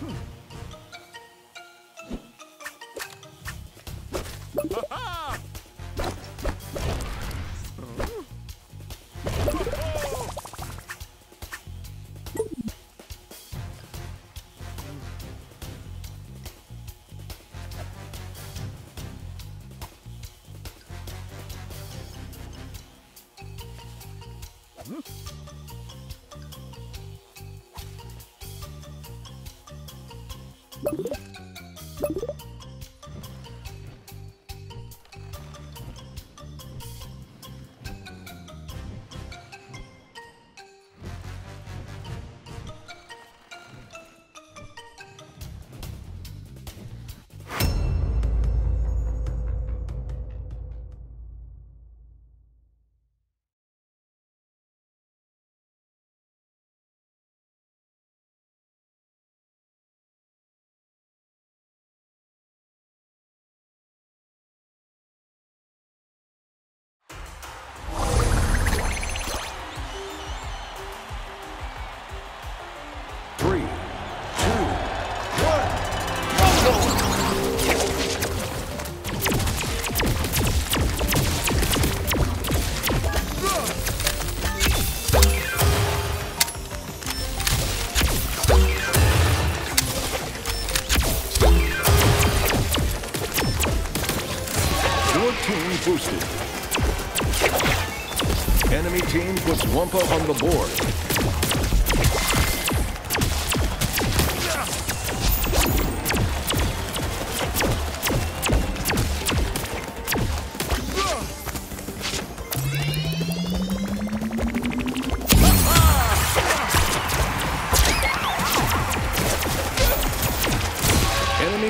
Three,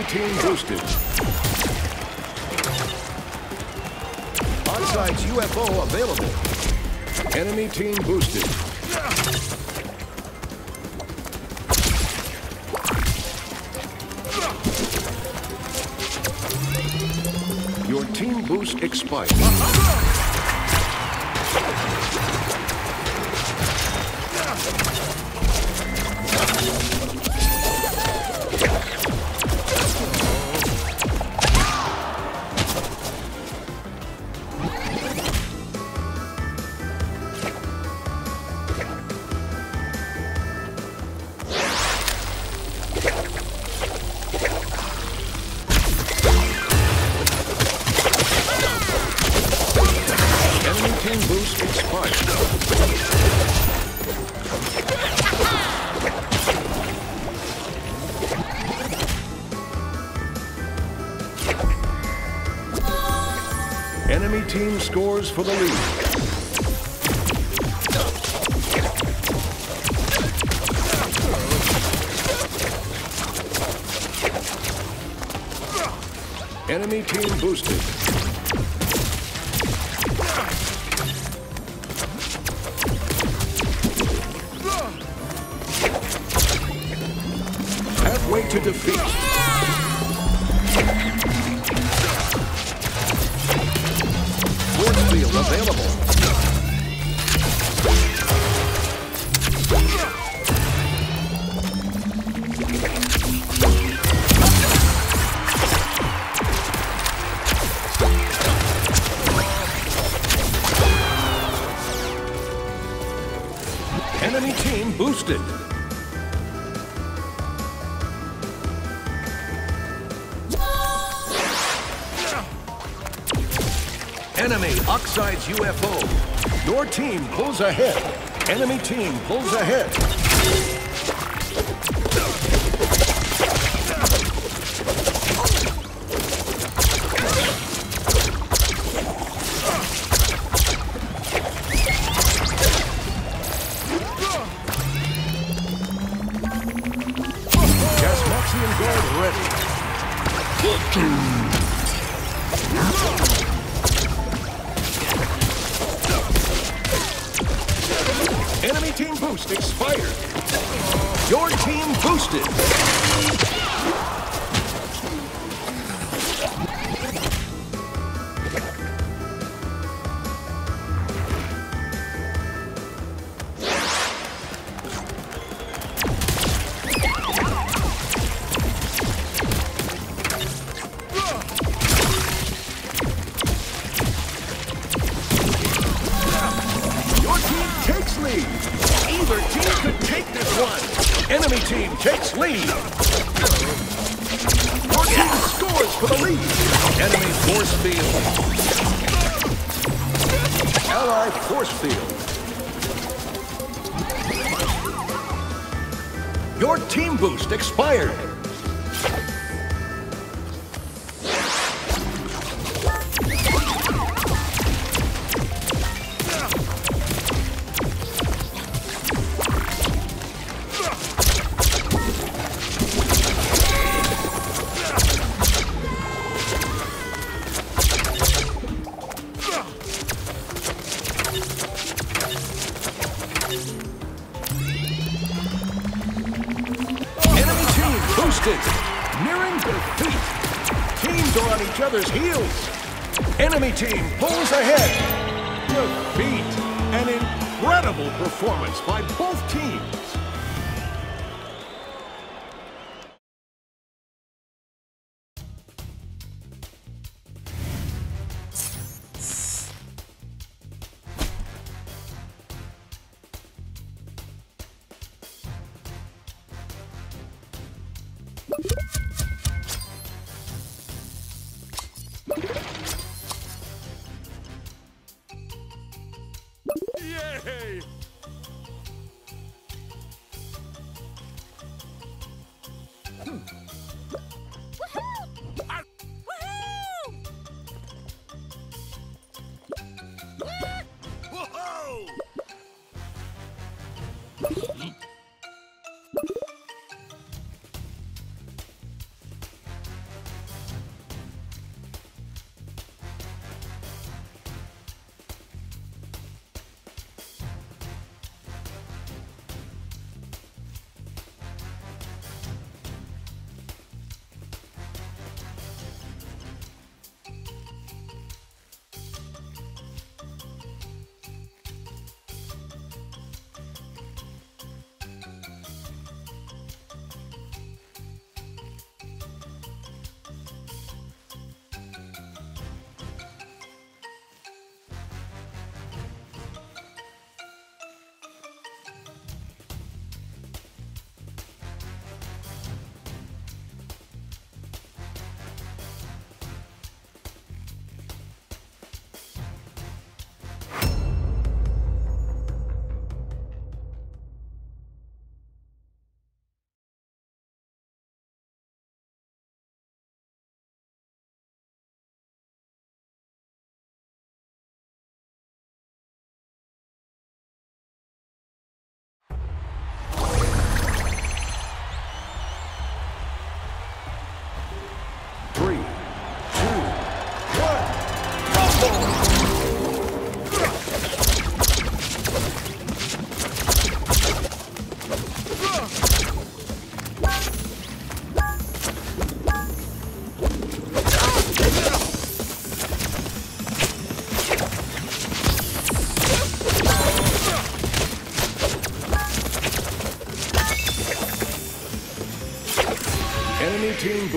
team boosted. Oxide's UFO available. Enemy team boosted. Your team boost expired. For the lead. Enemy team boosted. Halfway to defeat. Enemy Oxide's UFO. Your team pulls ahead. Enemy team pulls ahead. Your team boosted. Ally force field. Your team boost expired. Each other's heels. Enemy team pulls ahead. Defeat. An incredible performance by both teams. Mm.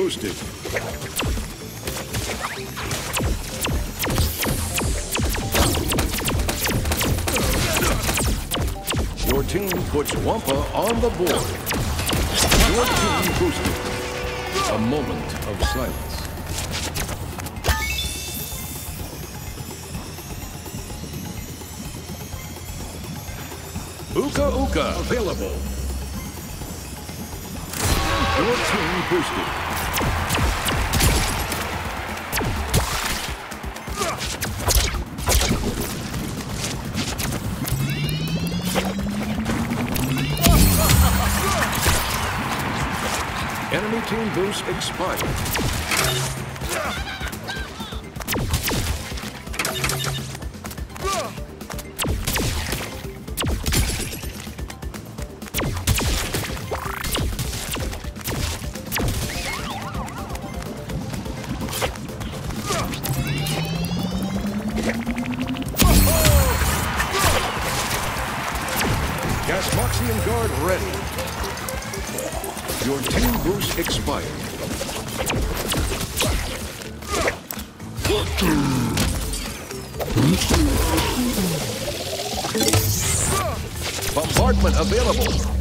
Your team puts Wampa on the board. Your team boosted. A moment of silence. Uka Uka available. Your team boosted. Enemy team boost expired. Bombardment available.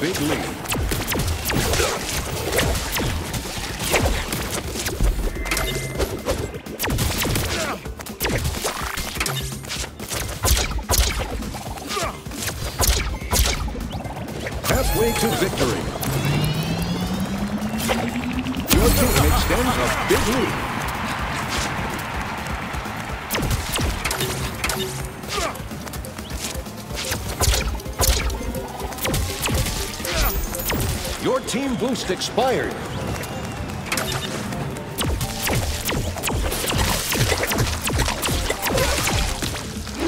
Big lead. Halfway to victory. Your team extends a big lead. Boost expired.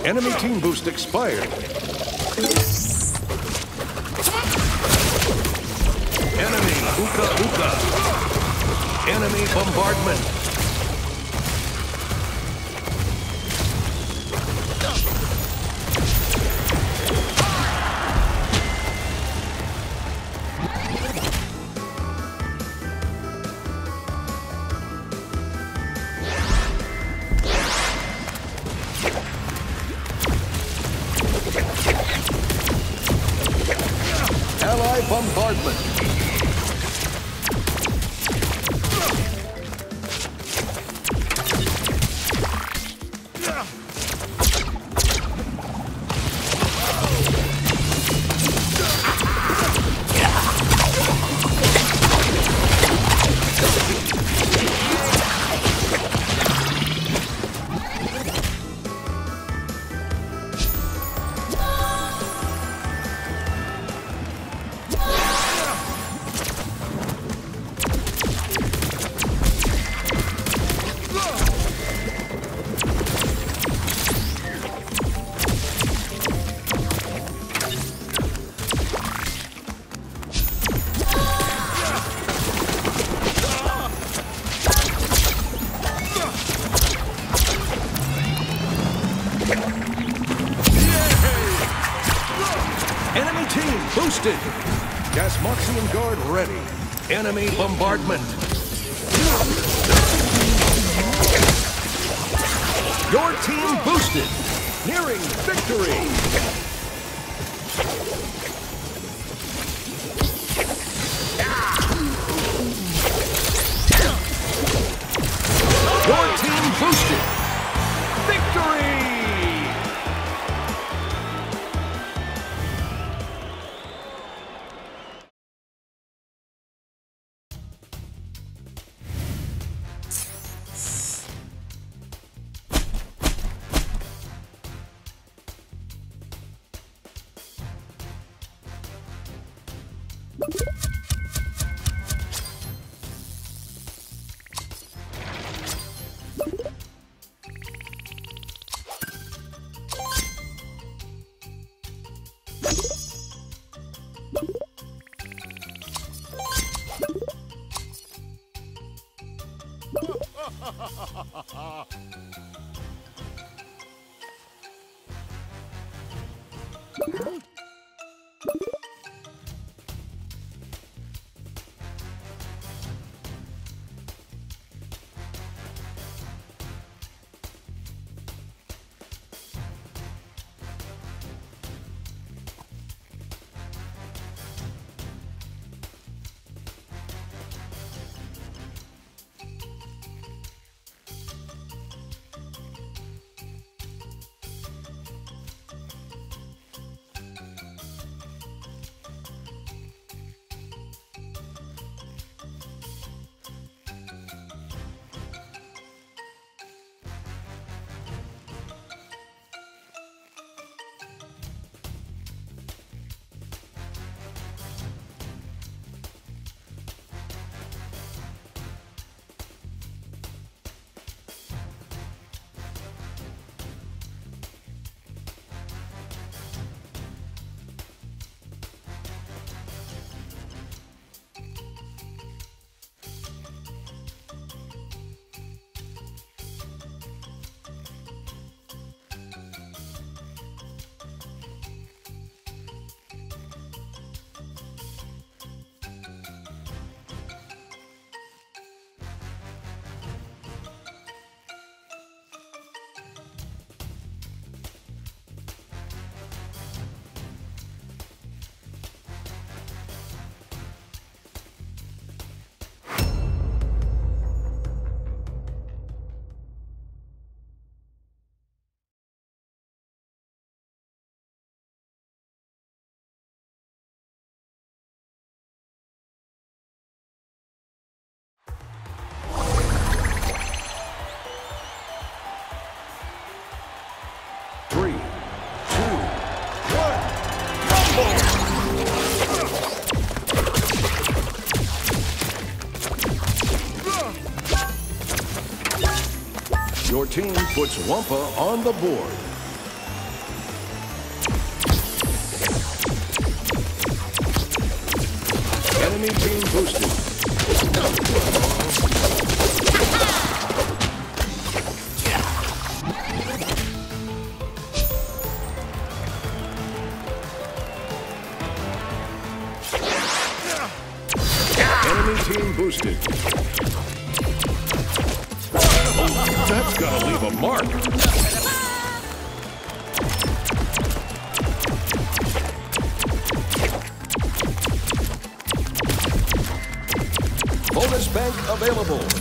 Enemy team boost expired. Enemy Uka Uka. Enemy bombardment. Enemy Gas boosted. Gasmoxian guard ready. Enemy bombardment. Your team boosted. Nearing victory. Yeah. Team puts Wampa on the board. Enemy team boosted. Bank available.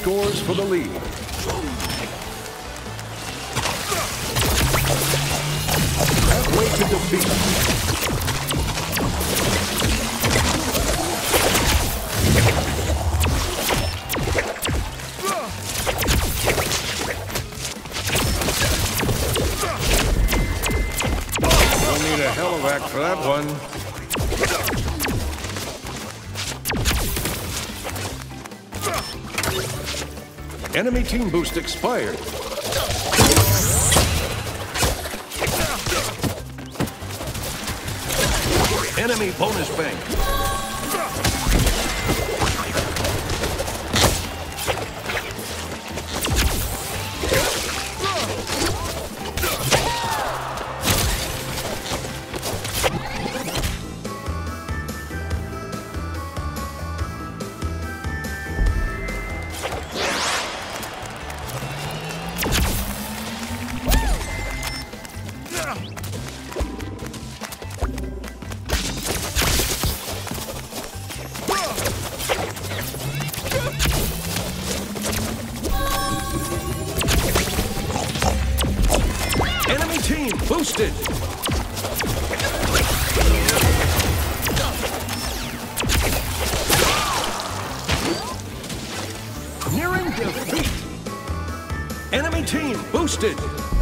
Scores for the lead. Halfway to defeat. Need a helivac for that one. Enemy team boost expired. Enemy bonus bank. Boosted.